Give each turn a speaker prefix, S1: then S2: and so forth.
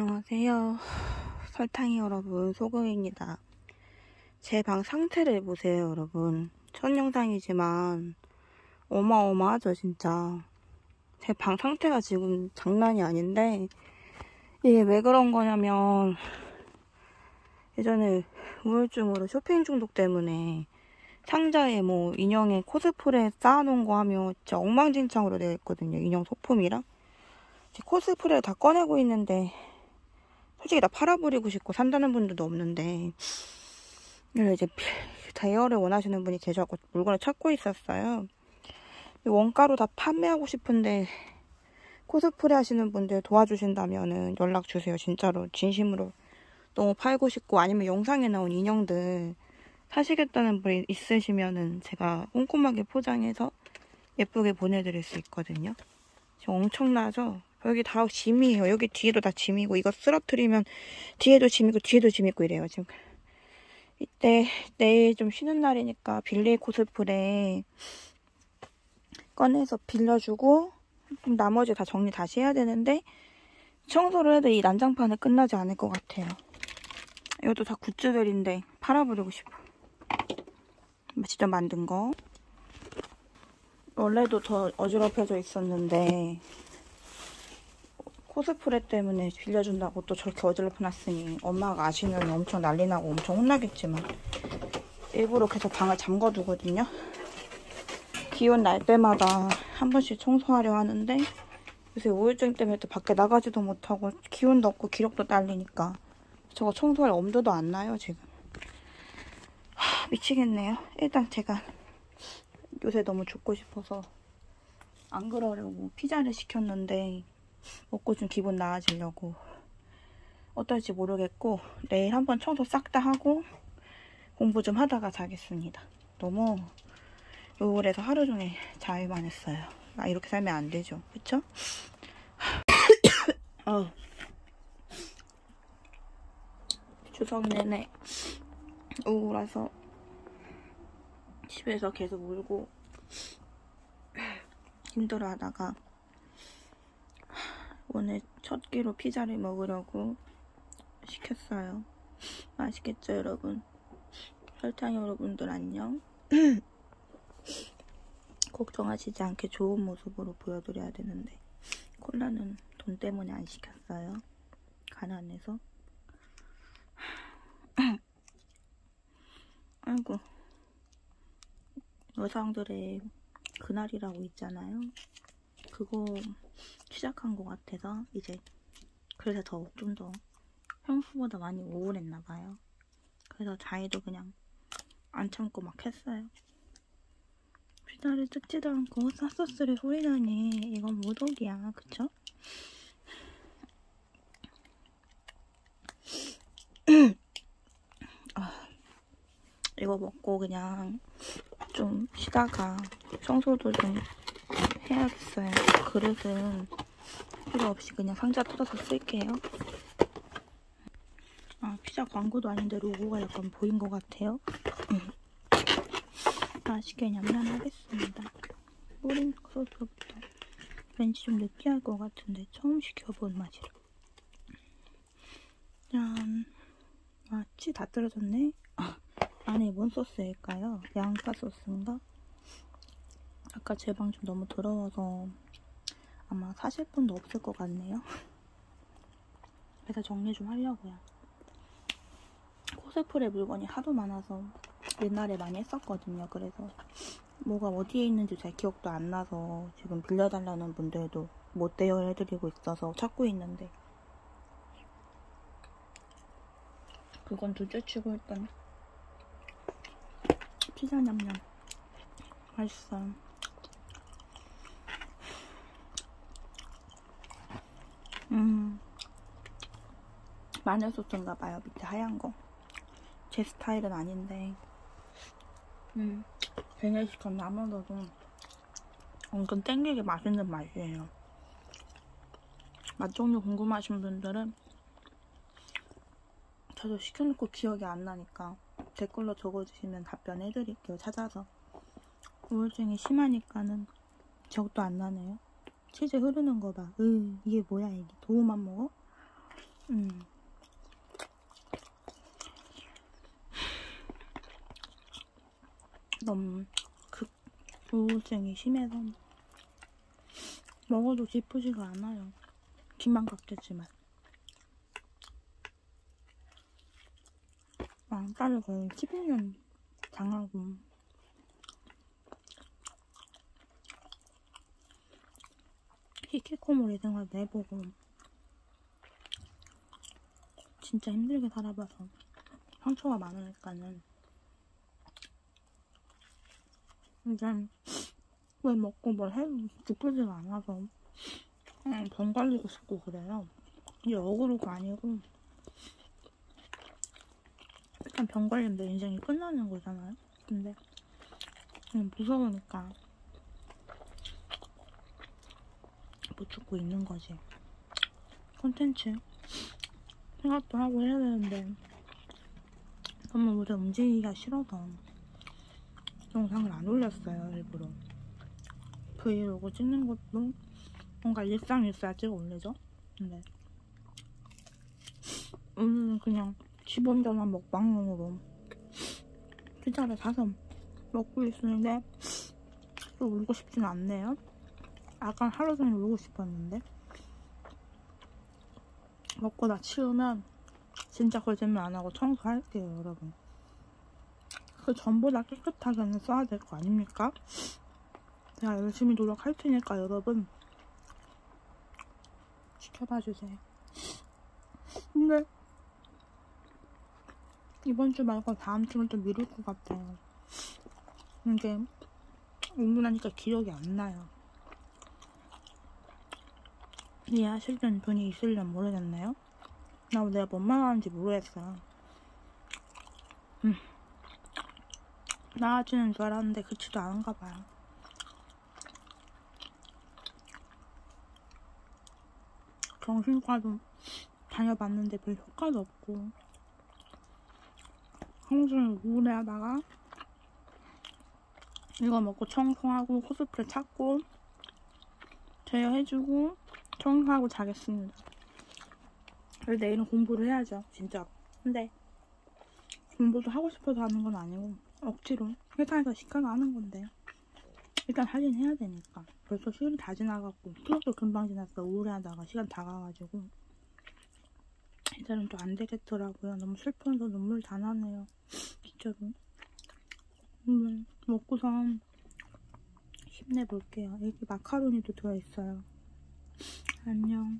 S1: 안녕하세요. 설탕이 여러분, 소금입니다. 제 방 상태를 보세요, 여러분. 첫 영상이지만 어마어마하죠, 진짜. 제 방 상태가 지금 장난이 아닌데 이게 왜 그런 거냐면 예전에 우울증으로 쇼핑 중독 때문에 상자에 뭐 인형에 코스프레 쌓아놓은 거 하면 진짜 엉망진창으로 되어 있거든요. 인형 소품이랑. 코스프레를 다 꺼내고 있는데 솔직히 다 팔아버리고 싶고 산다는 분들도 없는데 이제 대여를 원하시는 분이 계셔서 물건을 찾고 있었어요. 원가로 다 판매하고 싶은데 코스프레 하시는 분들 도와주신다면 연락 주세요. 진짜로 진심으로 너무 팔고 싶고 아니면 영상에 나온 인형들 사시겠다는 분이 있으시면은 제가 꼼꼼하게 포장해서 예쁘게 보내드릴 수 있거든요. 엄청나죠? 여기 다 짐이에요. 여기 뒤에도 다 짐이고 이거 쓰러뜨리면 뒤에도 짐이고 뒤에도 짐이고 이래요. 지금 이때 내일 좀 쉬는 날이니까 빌리 코스프레 꺼내서 빌려주고 나머지 다 정리 다시 해야 되는데 청소를 해도 이 난장판은 끝나지 않을 것 같아요. 이것도 다 굿즈들인데 팔아버리고 싶어. 직접 만든 거. 원래도 더 어지럽혀져 있었는데 코스프레 때문에 빌려준다고 또 저렇게 어지럽혀놨으니 엄마가 아시면 엄청 난리나고 엄청 혼나겠지만 일부러 계속 방을 잠궈두거든요. 기온 날 때마다 한 번씩 청소하려 하는데 요새 우울증 때문에 또 밖에 나가지도 못하고 기운도 없고 기력도 딸리니까 저거 청소할 엄두도 안 나요 지금. 하, 미치겠네요. 일단 제가 요새 너무 죽고 싶어서 안 그러려고 피자를 시켰는데 먹고 좀 기분 나아지려고 어떨지 모르겠고 내일 한번 청소 싹 다 하고 공부 좀 하다가 자겠습니다. 너무 우울해서 하루 종일 자유만 했어요. 아 이렇게 살면 안 되죠. 그쵸? 어. 추석 내내 우울해서 집에서 계속 울고 힘들어하다가 오늘 첫 끼로 피자를 먹으려고 시켰어요. 맛있겠죠, 여러분? 설탕 여러분들 안녕. 걱정하시지 않게 좋은 모습으로 보여드려야 되는데 콜라는 돈 때문에 안 시켰어요. 가난해서. 아이고 여성들의 그날이라고 있잖아요. 그거 시작한 것 같아서 이제 그래서 더 좀 더 평소보다 많이 우울했나 봐요. 그래서 자해도 그냥 안 참고 막 했어요. 피자를 뜯지도 않고 핫소스를 후리다니 이건 모독이야 그쵸? 아, 이거 먹고 그냥 좀 쉬다가 청소도 좀 해야겠어요. 그릇은 필요 없이 그냥 상자 뜯어서 쓸게요. 아, 피자 광고도 아닌데 로고가 약간 보인 것 같아요. 맛있게 냠냠하겠습니다. 뿌린 소스부터 왠지 좀 느끼할 것 같은데 처음 시켜본 맛이라. 짠. 아, 치 다 떨어졌네. 아, 안에 뭔 소스일까요? 양파 소스인가? 아까 제 방 좀 너무 더러워서 아마 사실 분도 없을 것 같네요. 그래서 정리 좀 하려고요. 코스프레 물건이 하도 많아서 옛날에 많이 했었거든요. 그래서 뭐가 어디에 있는지 잘 기억도 안 나서 지금 빌려달라는 분들도 못 대여해드리고 있어서 찾고 있는데 그건 둘째치고 일단 피자 냠냠 맛있어요. 음. 마늘 소스인가 봐요 밑에 하얀 거. 제 스타일은 아닌데. 음. 베네시컨 아무래도 은근 땡기게 맛있는 맛이에요. 맛 종류 궁금하신 분들은 저도 시켜놓고 기억이 안 나니까 댓글로 적어주시면 답변해드릴게요 찾아서. 우울증이 심하니까는 기억도 안 나네요 치즈 흐르는 거 봐. 으, 이게 뭐야, 이게. 도우만 먹어? 음. 너무 극 우울증이 심해서 먹어도 기쁘지가 않아요. 김만 같겠지만. 왕따를 거의 11년 당하고 히키코모리 생활 내보고 진짜 힘들게 살아봐서 상처가 많으니까는 이제 왜 먹고 뭘 해도 기쁘지가 않아서 그냥 병 걸리고 싶고 그래요. 이게 억울로가 아니고 일단 병 걸리면 내 인생이 끝나는 거잖아요. 근데 무서우니까 못 죽고 있는 거지. 콘텐츠 생각도 하고 해야 되는데 너무 오래 움직이기가 싫어서 영상을 안 올렸어요 일부러. 브이로그 찍는 것도 뭔가 일상 있어야 찍어 올리죠? 근데 오늘은 그냥 기본전환 먹방용으로 피자를 사서 먹고 있는데 또 울고 싶진 않네요 아까 하루 종일 울고 싶었는데 먹고 다 치우면 진짜 거짓말 안 하고 청소할게요 여러분 그 전보다 깨끗하게는 써야 될 거 아닙니까? 제가 열심히 노력할 테니까 여러분 지켜봐 주세요. 근데 이번 주 말고 다음 주는 좀 미룰 것 같아요. 이게 운문하니까 기억이 안 나요. 이해하시는 분이 있으려면 모르겠네요. 나 내가 뭔 말하는지 모르겠어요. 음. 나아지는 줄 알았는데 그치도 않은가 봐요. 정신과도 다녀봤는데 별 효과도 없고 항상 우울해하다가 이거 먹고 청소하고 코스프레 찾고 제어해주고 청소하고 자겠습니다. 그래서 내일은 공부를 해야죠, 진짜. 근데 공부도 하고 싶어서 하는 건 아니고 억지로 회사에서 시켜서 하는 건데 일단 하긴 해야 되니까. 벌써 시간이 다 지나갔고 수업도 금방 지났어. 우울해하다가 시간 다 가가지고. 이제는 또 안 되겠더라고요. 너무 슬퍼서 눈물 다 나네요 진짜로. 음, 먹고서 힘내볼게요. 여기 마카로니도 들어있어요 안녕